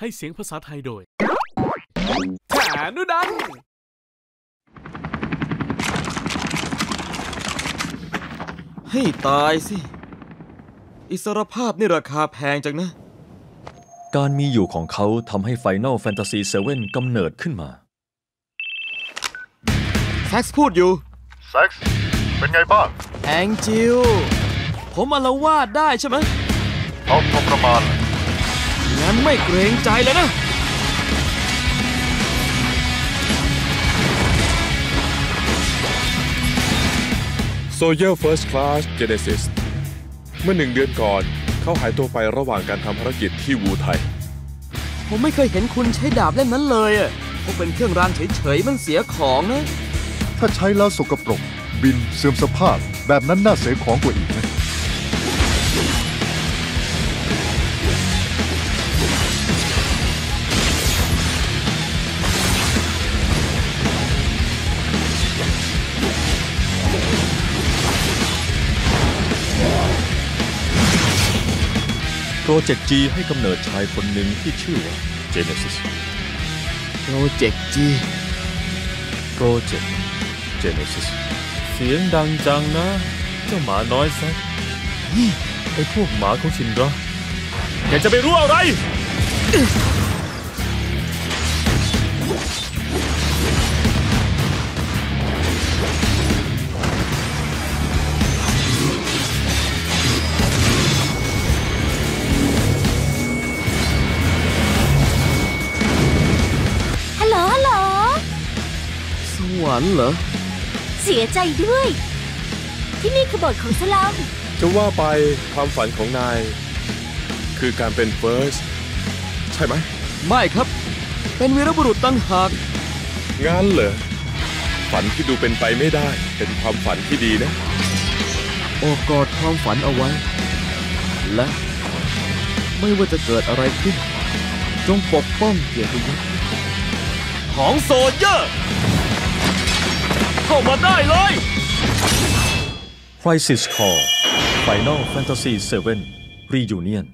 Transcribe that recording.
ให้เสียงภาษาไทยโดยฐานุดัน ให้ตายสิ อิสรภาพนี่ราคาแพงจังนะ การมีอยู่ของเขาทำให้ Final Fantasy VII กำเนิดขึ้นมา แซ็กซ์พูดอยู่เซ็กซ์เป็นไงบ้าง แองจิล ผมอาละวาดได้ใช่ไหมเอาพอประมาณ งั้นไม่เกรงใจเลยนะโซเยอร์ First Class Genesis เมื่อหนึ่งเดือนก่อน เขาหายตัวไประหว่างการทำภารกิจที่วูไทย ผมไม่เคยเห็นคุณใช้ดาบเล่มนั้นเลยอะพวกเป็นเครื่องรางเฉยๆ มันเสียของนะ ถ้าใช้แล้วสกปรก บินเสื่อมสภาพ แบบนั้นน่าเสียของกว่าอีกนะ โปรเจกต์ G ให้กำเนิดชายคนหนึ่งที่ชื่อว่า Genesis โปรเจกต์จี Project Genesis เสียงดังจังนะ เจ้าหมาน้อยแซกไอ้พวกหมาของชินระอยากจะไปรู้อะไร สวรรค์เหรอ เสียใจด้วย ที่นี่คือบทของสลัมจะว่าไปความฝันของนาย คือการเป็น First ใช่ไหม ไม่ครับ เป็นวีรบุรุษตั้งหากงั้นเหรอ ฝันที่ดูเป็นไปไม่ได้ เป็นความฝันที่ดีนะ โอบกอดความฝันเอาไว้ และ ไม่ว่าจะเกิดอะไรขึ้น จงปกป้องเกียรติยศของโซเยอร์ เข้ามาได้เลย Crisis Core Final Fantasy VII Reunion